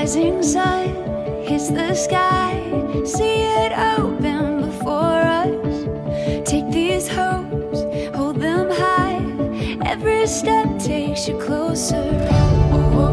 rising sun hits the sky. See it open before us. Take these hopes, hold them high. Every step takes you closer. Oh,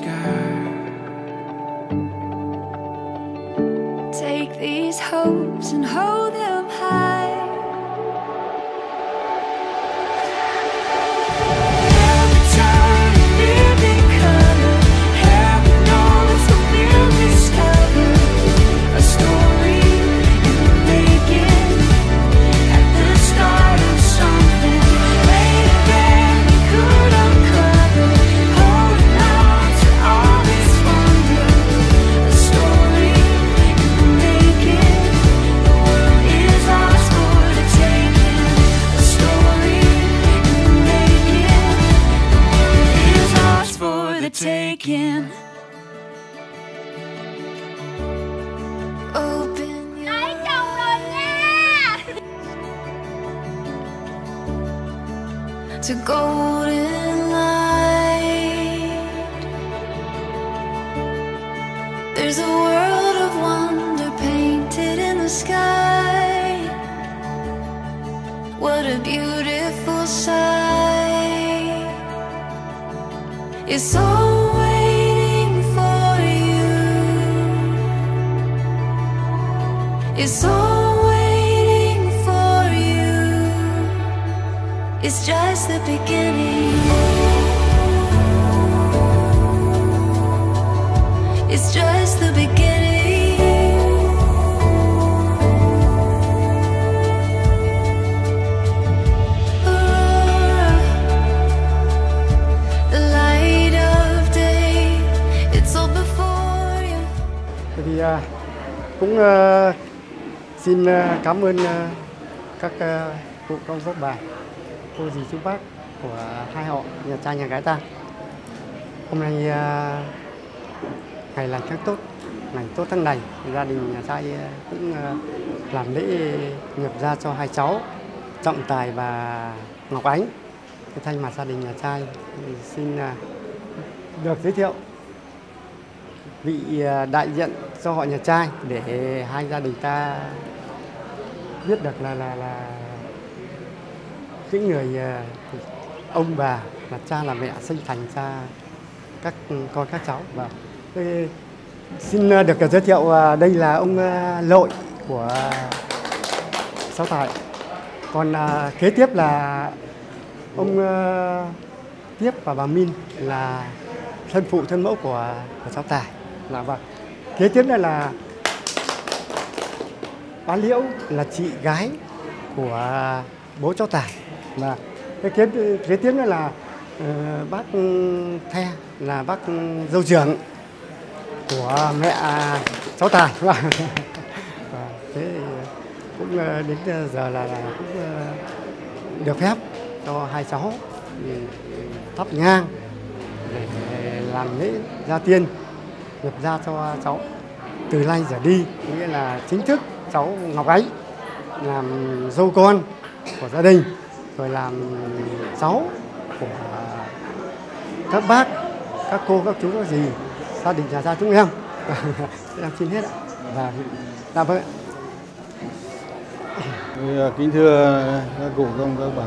sky. Take these hopes and hold them high. There's a world of wonder painted in the sky. What a beautiful sight! It's all waiting for you. It's all waiting for you. It's just the beginning. It's just cũng uh, xin uh, cảm ơn uh, các uh, cụ công dốc bà, cô dì chú bác của hai họ nhà trai nhà gái ta. Hôm nay uh, ngày lành tháng tốt, ngày tốt tháng này, gia đình nhà trai uh, cũng uh, làm lễ nhập gia cho hai cháu Trọng Tài và Ngọc Ánh. cái thay mặt gia đình nhà trai xin uh, được giới thiệu vị đại diện cho họ nhà trai để hai gia đình ta biết được là là là cái người ờ, ông bà là cha là mẹ sinh thành ra các con các cháu. Và tôi xin ờ, được ờ, giới thiệu đây là ông Lội của Sáu Tài. Còn kế tiếp là ông Tiếp và bà Min là thân phụ thân mẫu của, của sáu Tài. Là vâng kế tiếp đây là bà Liễu là chị gái của bố cháu Tài và cái kế, kế tiếp nữa là uh, bác The là bác dâu trưởng của mẹ cháu Tài và thế cũng ờ, đến giờ là, là cũng ờ, được phép cho hai cháu thắp nhang để làm lễ gia tiên nhập gia cho cháu từ nay trở đi nghĩa là chính thức cháu Ngọc Ánh làm dâu con của gia đình, rồi làm cháu của các bác, các cô, các chú, các gì gia đình, nhà gia chúng em. Em xin hết ạ. Và dạ vâng dạ, kính thưa các cụ công các bà.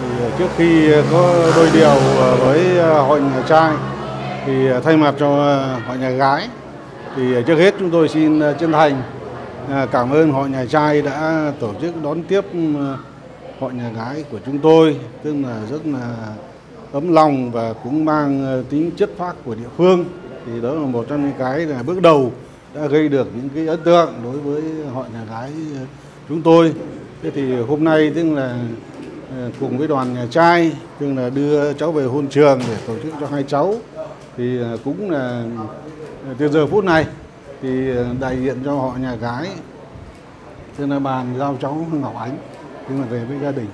Thì trước khi có đôi điều với hội nhà trai thì à, thay mặt cho à, họ nhà gái, thì à, trước hết chúng tôi xin chân thành cảm ơn họ nhà trai đã tổ chức đón tiếp ừ, họ nhà gái của chúng tôi, tức là rất là ấm lòng và cũng mang tính chất phác của địa phương. Thì đó là một trong những cái là bước đầu đã gây được những cái ấn tượng đối với họ nhà gái chúng tôi. Thế thì hôm nay tức là cùng với đoàn nhà trai, tức là đưa cháu về hôn trường để tổ chức cho hai cháu thì ờ, cũng là từ giờ phút này thì ờ, đại diện cho họ nhà gái tức là bàn giao cháu Ngọc Ánh tức là về với gia đình.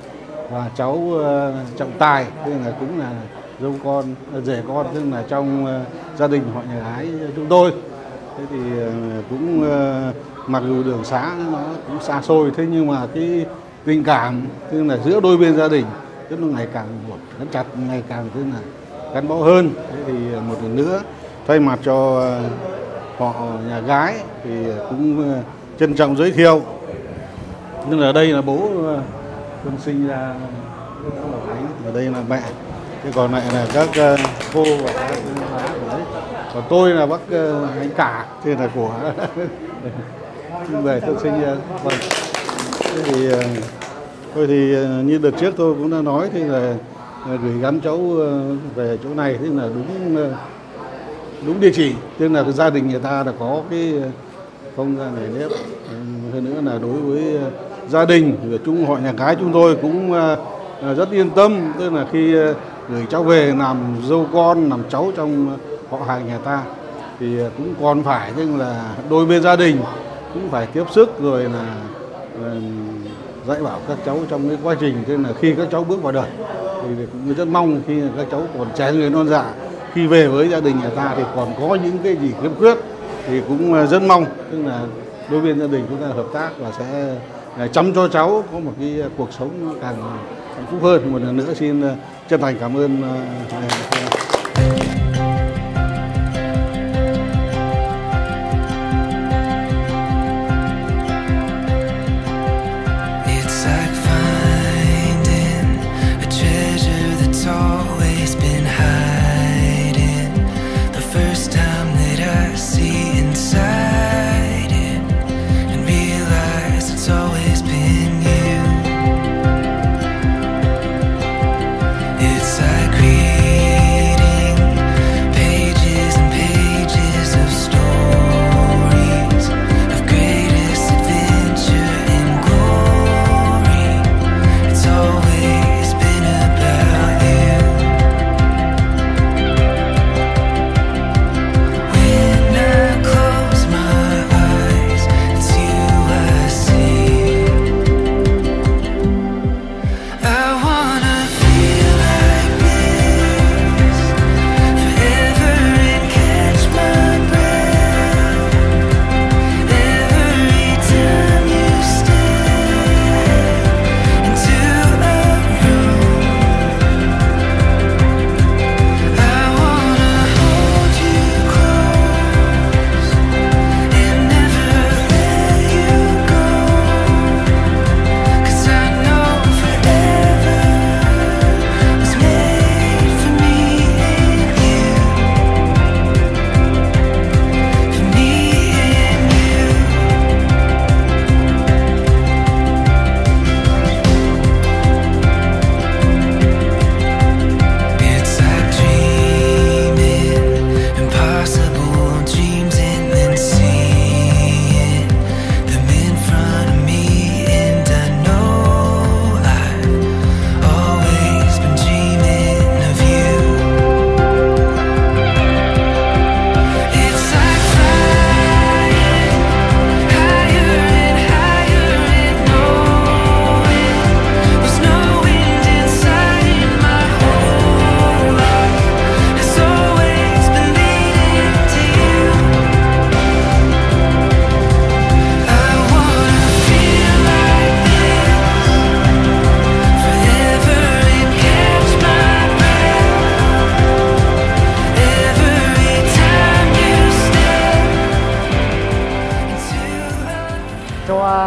Và cháu ờ, Trọng Tài, tức là cũng là dâu con rể con, tức là trong gia đình họ nhà gái chúng tôi. Thế thì cũng mặc dù đường xá nó cũng xa xôi, thế nhưng mà cái tình cảm, tức là giữa đôi bên gia đình, tức là ngày càng buộc gắn chặt, ngày càng, tức là gắn bó hơn. Thế thì một lần nữa thay mặt cho ờ, họ nhà gái thì cũng ờ, trân trọng giới thiệu. Nhưng là đây là bố con quân sinh ra và đây là mẹ. Thế còn lại là các cô và các bác của đấy còn tôi là bác anh cả thế là của về con sinh vâng. Thế thì thôi thì như đợt trước tôi cũng đã nói, thì là Ờ, gửi gắm cháu ờ, về chỗ này, tức là đúng ờ, đúng địa chỉ. Tức là gia đình người ta đã có cái không gian này nếp. Hơn nữa là đối với gia đình của chung họ, nhà gái chúng tôi cũng rất yên tâm. Tức là khi gửi cháu về làm dâu con, làm cháu trong họ hàng nhà ta, thì cũng còn phải, tức là đôi bên gia đình cũng phải tiếp sức rồi là dạy bảo các cháu trong cái quá trình thế là khi các cháu bước vào đời thì cũng rất mong khi các cháu còn trẻ người non dạ khi về với gia đình nhà ta thì còn có những cái gì khiếm khuyết thì cũng à, rất mong. Tức là đối với gia đình chúng ta hợp tác và sẽ à, chăm cho cháu có một cái à, cuộc sống càng hạnh phúc hơn. Một lần nữa xin chân thành cảm ơn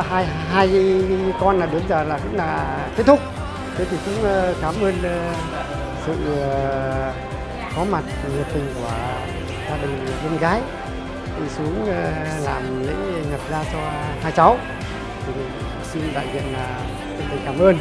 hai hai con là đến giờ là cũng là kết thúc. Thế thì cũng ờ, cảm ơn ờ, sự ờ, có mặt, nhiệt tình của gia đình bên gái thì xuống làm lễ nhập ra cho hai cháu. Thì xin đại diện là cảm ơn.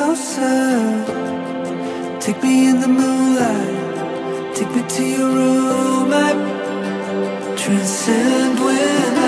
Closer. Take me in the moonlight. Take me to your room. I transcend when